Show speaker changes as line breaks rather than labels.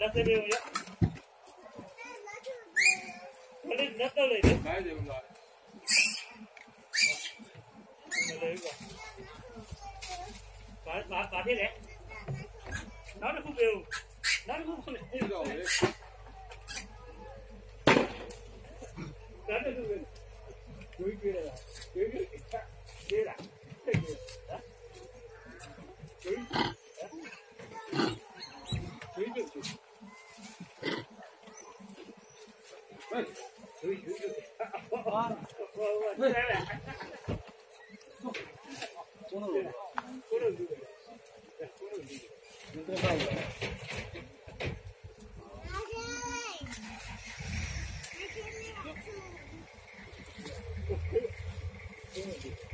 Hãy subscribe cho kênh Ghiền Mì Gõ Để không bỏ lỡ những video hấp dẫn bà bà bà thế đấy nó nó không đều nó nó không đều nó nó không đều dưới kia là dưới kia kia là 喂，有有有，哈哈哈哈哈，我我我，来来来，走，走那个，走那个，再走那个，能多大点？老师，老师你好。